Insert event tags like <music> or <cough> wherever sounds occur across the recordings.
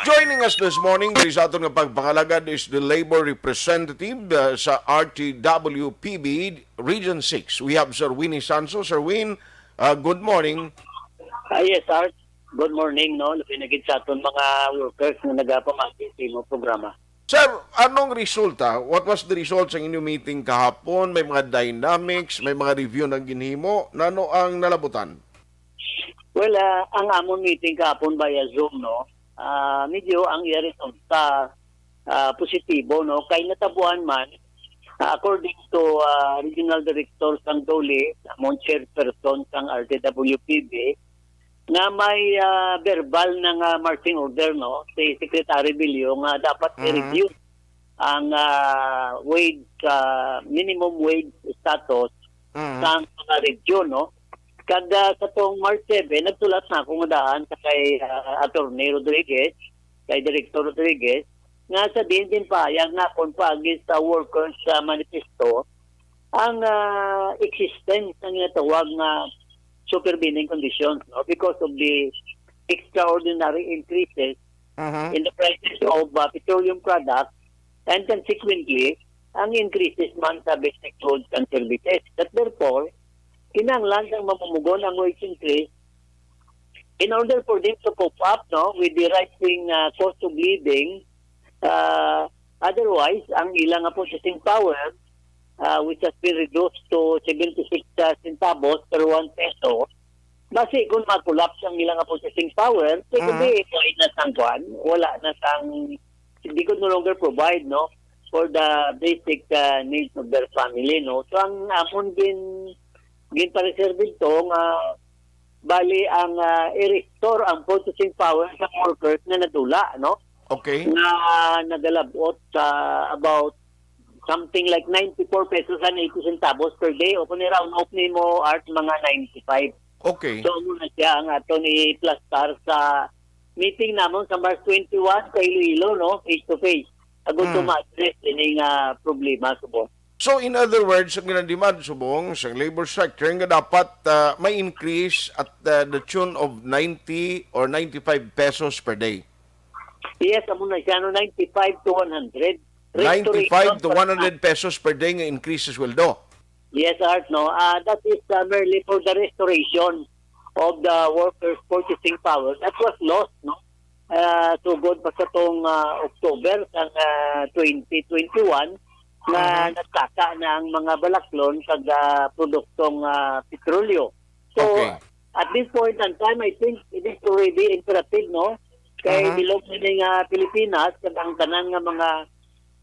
Joining us this morning, diri sa atong pagpangalagad is the labor representative uh, sa RTWPB Region 6. We have Sir Winnie Sanso. Sir Win, uh, good morning. Ah, yes, Art. Good morning, no? Pinagid sa aton mga workers na nagapamagin sa programa. Sir, anong resulta? What was the result sa inyong meeting kahapon? May mga dynamics, may mga review ng ginhimo. Nano ang nalabutan? Well, ah, ang amon meeting kahapon via Zoom, no? Ah, medyo ang iya resulta ah, positibo, no? Kay natabuan man, ah, according to ah, Regional Director sang Dole, among chairperson sang RTWPB, na may ah, verbal ng ah, marching order, no? Si Secretary Bilyo nga dapat Mhm. i-review ang ah, wage, ah, minimum wage status Mhm. sa mga region, no? Kada sa tong March 7, nagtulat na akong daan sa kay uh, Attorney Rodriguez, kay Director Rodriguez, nga sa din din payag na kung pagis sa workers sa manifesto, ang ah, existence ng tawag na supervening conditions no? because of the extraordinary increases Mhm. in the prices of uh, petroleum products and consequently, ang increases man sa basic goods and services. That therefore, kinanglan ang mamumugon ang increase in order for them to cope up no, with the rising uh, cost of living. Uh, otherwise, ang ilang purchasing power, uh, which has been reduced to 76 uh, centavos per 1 peso, basi kung mag-collapse ang ilang purchasing power, they could be wala na sang kwan, wala na sang, hindi could no longer provide, no, for the basic uh, needs of their family, no. So ang amon gin gin pa-reserve dito nga bali ang uh, i-restore ang purchasing power sa workers na nadula, no Okay. na nagalabot sa about something like 94 pesos and 80 centavos per day o kung round off ni mo art mga 95. Okay. So muna siya ang ato ni Plastar sa meeting namon sa March 21 kay Iloilo no face to face. Agud Mm. to ma-address ini nga problema subo. So in other words, ang ginademand subong sa labor sector nga dapat uh, may increase at uh, the tune of 90 or 95 pesos per day. Yes, amo na siya no 95 to 100. 95 to Restoration 100 pesos per day nga increases will do. Yes, Art, no. Uh, that is uh, merely for the restoration of the workers' purchasing power. That was lost, no? Uh, tugod pa sa tong uh, October ng uh, 2021 na nagkaka na ang mga balaklon sa uh, produktong uh, petrolyo. So, Okay. at this point in time, I think it is already imperative, no? Kay Mhm. bilog na nga Pilipinas, kag ang tanan nga mga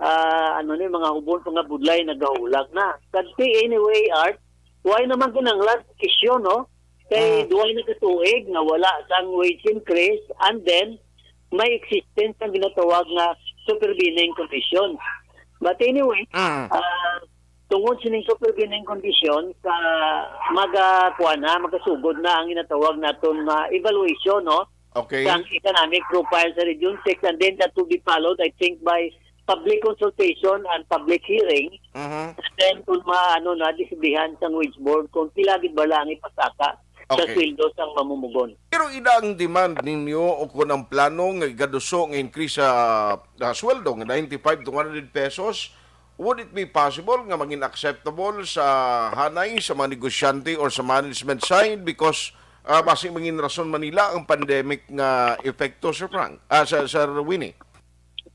ah, ano ni mga hubon nga budlay nagahulag na. Kasi anyway, Art, why naman kinanglan kisyon, no? Kay Mm. duway na katuig nga wala sang wage increase and then may existence ang ginatawag nga supervening condition. But anyway, Mm. ah, tungod sining supervening condition sa magakuha na, magasugod na ang ginatawag naton na evaluation, no? Okay. Sa economic profile sa Region 6 and then that to be followed, I think, by public consultation and public hearing. Mhm. And then kung maano na, disiblihan sa wage board kung pilagid ba lang ipasaka sa Okay. sweldo sang mamumugon. Pero ida ang demand ninyo o kung ang plano nga gaduso nga increase sa uh, sweldo nga 95 to 100 pesos, would it be possible nga maging acceptable sa hanay, sa mga negosyante or sa management side because uh, basi maging rason Manila ang pandemic nga epekto Sir Frank, ah, Sir, Sir Winnie.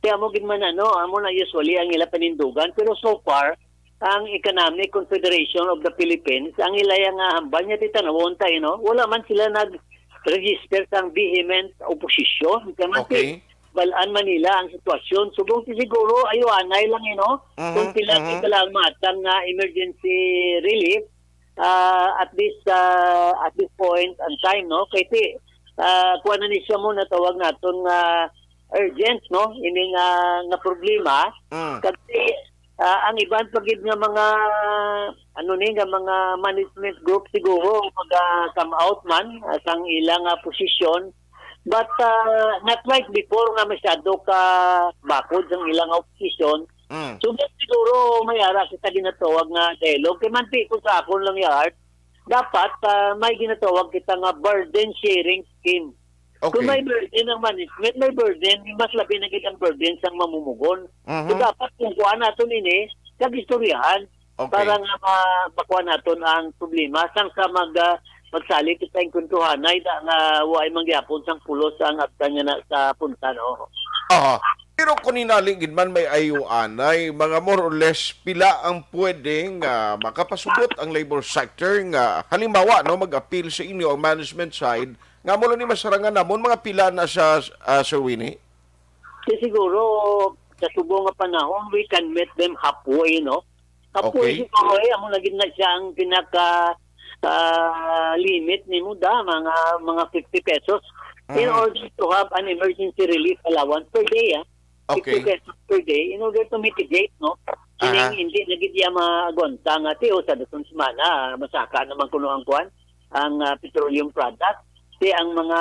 Kaya mo gid man ano, amo na usually ang ila panindugan pero so far ang Economic Confederation of the Philippines ang ila nga hambal niya titanawon tayo no wala man sila nag register sang vehement opposition kaya Okay. balaan Manila ang sitwasyon subong si siguro ayo anay lang you know Mhm, kung sila mhm. mm matang nga emergency relief uh, at this uh, at this point and time no kay ti uh, kuha na ni siya mo natawag naton nga urgent no ini nga nga problema Mm. kasi ah, ang iban pagid nga mga ano ni nga mga management group siguro maga come out man ah, sang ilang nga posisyon. But ah, not like before nga masyado ka bakod sang ilang nga posisyon. Mm. So siguro may ara kita ginatawag nga dialogue. Kay man ti ko sa akon lang yard dapat ah, may ginatawag kita nga burden sharing scheme Okay. Kung may burden ang management, may burden, mas labi na ang burden sa mamumugon. Mhm. So dapat kung kuha natin ini, kagistoryahan Okay. para nga ma makuha natin ang problema sang sa mag uh, magsalit sa kuntuhan ay da nga way mangyapon sang pulos ang abtan nga na sa punta no. Aha. Pero kung inaligid man may ayuan ay mga more or less pila ang pwedeng nga makapasugot ang labor sector nga halimbawa no mag-appeal sa inyo ang management side nga mo ni masarangan namon mga pila na sa uh, Sir Winnie. Kasi siguro sa subong nga panahon we can meet them halfway no. Okay. Halfway siguro eh amo lagi na siya ang pinaka ah, limit ni mo da mga mga 50 pesos in Mhm. order to have an emergency relief allowance per day ah. 50 Okay. pesos per day in order to mitigate no. Aha. Kining hindi nagidya magonta nga ti o sa dason semana ah, masaka naman kuno ang kuan ang ah, petroleum product ti ang mga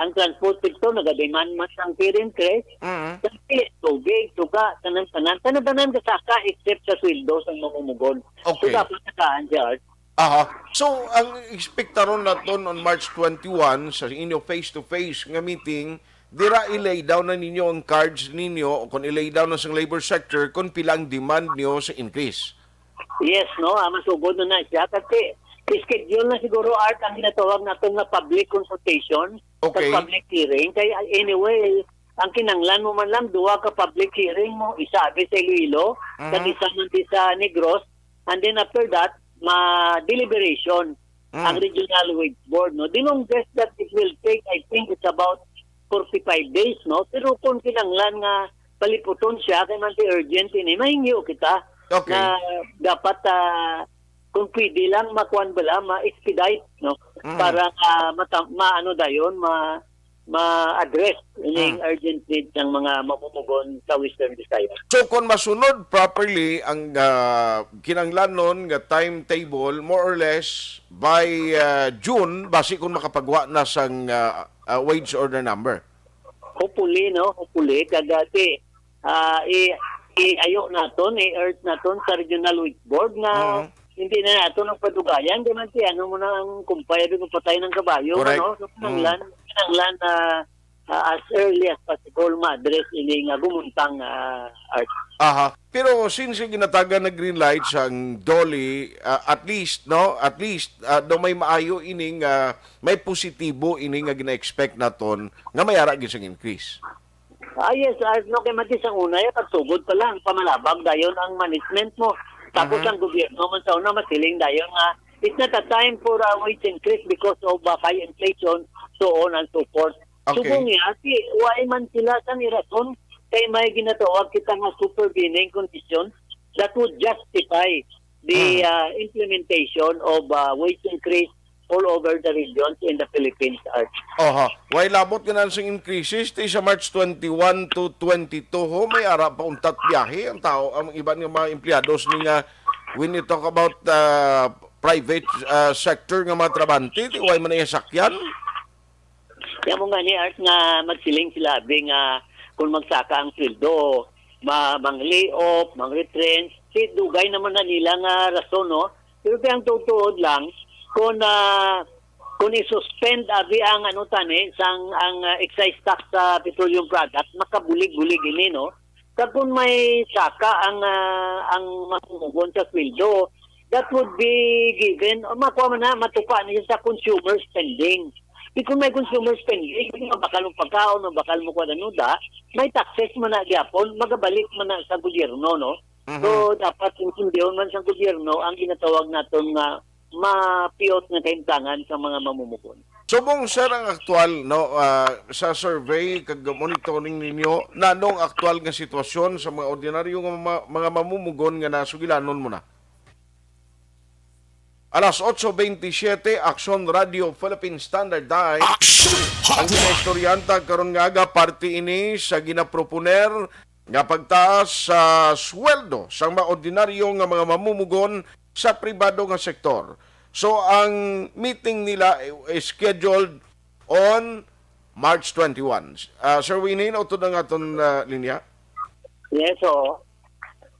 ang transport sector nagademand mas ang parent crest Mhm. kasi tubig, tuga, tanan-tanan, tanan-tanan kasaka except sa sweldo sa mamumugon. Okay. So dapat nakaan. Art. Aha. So, ang ekspektaron naton on March 21 sa inyo face-to-face nga meeting, dira i-lay down na ninyo ang cards ninyo o kung i-lay down na sa labor sector kung pilang demand niyo sa increase. Yes, no? Ah, masugod na na siya kasi schedule na siguro art ang ginatawag natin na public consultation Okay. sa public hearing. Kaya anyway, ang kinanglan mo man lang, duwa ka public hearing mo, isa abi sa Iloilo, Mhm. kag isa man di sa Negros, and then after that, ma-deliberation Mm. ang regional wage board. No? The longest that it will take, I think it's about 45 days. no Pero kung kinanglan nga paliputon siya, kay man ti urgent ini, mahingyo kita Okay. na dapat ah, kung pwede lang makuan bala ma-expedite no Mm. para uh, mata- maano dayon ma ma-address yung urgent needs ng mga mamumugon sa Western Visayas. So kung masunod properly ang uh, kinanglanon nga timetable more or less by uh, June basi kung makapagwa na sang uh, uh, wage order number. Hopefully no, hopefully kagati ah i, i ayo naton i earth naton sa regional wage board na Mhm. Hindi na nato ng padugayan di man ti ano mo na ang kumpaya di patay ng kabayo Correct. ano so kinanglan kinanglan na ah, as early as possible ma-address ini nga gumuntang ah, art Aha. Pero since ginataga na green light sang Dolly, uh, at least, no? At least, uh, do may maayo ining, uh, may positibo ining nga gina-expect naton nga mayara gyud sang increase. Ah, yes, ah, no kay Matis ang una, yung pagsugod pa lang, pamalabag dayon ang management mo. Tapos Mhm. ang gobyerno man sa una, masiling dayon nga, it's not a time for a wage increase because of uh, high inflation, so on and so forth. Okay. Subong niya, si, why man sila sa nirason, kay may ginatawag kita nga supervening conditions that would justify the uh, implementation of uh, wage increase all over the regions in the Philippines. Art. Aha. Way labot ka na sa increases ti sa March 21 to 22 ho may ara pa untat biyahe ang tao ang iba nga mga empleyados ni nga when you talk about uh, private uh, sector nga mga trabante ti way man sakyan. Kaya mo nga ni Art nga magsiling sila nga kung magsaka ang sweldo, ma mang layoff, mang retrench, si dugay naman na nila nga rason no. Pero kaya ang tutuod lang kung na kung i-suspend abi ang ano tani sang ang uh, excise tax sa petroleum product makabulig-bulig ini no. Kag kung may saka ang uh, ang mamumugon sa sweldo, that would be given o makuha man na matupa na sa consumer spending. Di kung may consumer spending, kung bakal mo pagkaon, o bakal mo kwa nuda, may taxes man na gyapon, magabalik man na sa gobyerno, no? Mhm. So, dapat intindihan man sa gobyerno ang ginatawag naton nga mapiyot nga kaimtangan sa mga mamumukon. Subong sir ang aktual no ah, sa survey kag monitoring ninyo nanong aktual nga sitwasyon sa mga ordinaryo nga mga, mga mamumugon nga nasugilanon mo na. Alas 8.27, Action Radio Philippine Standard Time. Ang ginahistoryanta karon nga aga parte ini sa ginaproponer nga pagtaas sa sweldo sa mga ordinaryo nga mga mamumugon sa pribado nga sektor. So ang meeting nila is scheduled on March 21. Uh, Sir Winnie, ito na nga itong uh, linya. Yes, so,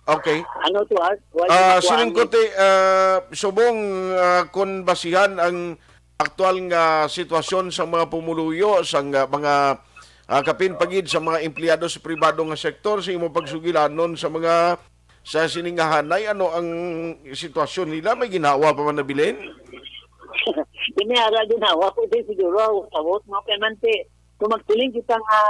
Okay. ano to? Wala Ah, makuha siling ang- ko te, ah, subong ah, kung basihan ang aktual nga sitwasyon sa mga pumuluyo sa nga mga ah, kapin pagid sa mga empleyado sa pribado nga sektor sa imo pagsugilanon sa mga sa siningahanay ano ang sitwasyon nila? May ginawa pa man nabilin <laughs> Inihara din hawa ko din siguro. Sabot mo kay mante. Kung magpiling kita nga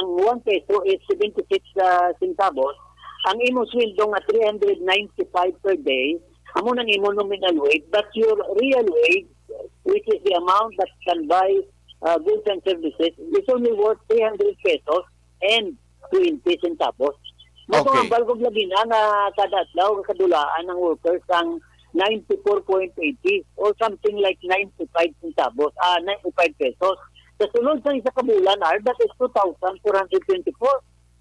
ang 1 peso is 76 uh, centavos, ang imo sweldo nga 395 per day, amo nang imo nominal wage, but your real wage, which is the amount that can buy uh, goods and services, is only worth 300 pesos and 20 centavos. Mo Okay. ang balgog lagi na nga kada adlaw kadulaan ng workers ang 94.80 or something like 95 centavos, ah 95 pesos. Sa sunod sa isa kabulan, ar, that is 2,424.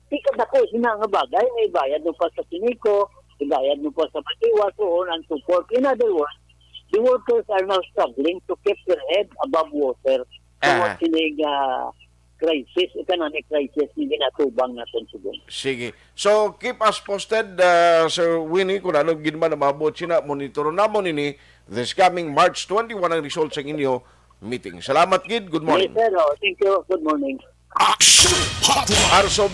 Tikat ako, sina nga bagay, may bayad mo pa sa siniko, ibayad mo pa sa matiwa, so on and so forth. In other words, the workers are now struggling to keep their head above water sa Ah. uh sinig uh, crisis, economic crisis ni ginatubang natin siguro. sige so keep us posted uh, Sir Winnie kung ano ginman na mabot sina monitor namon ini this coming March 21 ang results sa inyo meeting salamat gid good morning Yes, sir. Oh, thank you. Good morning. Arso